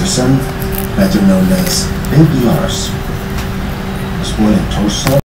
Larson, better known as Baby Lars, was born in Tulsa,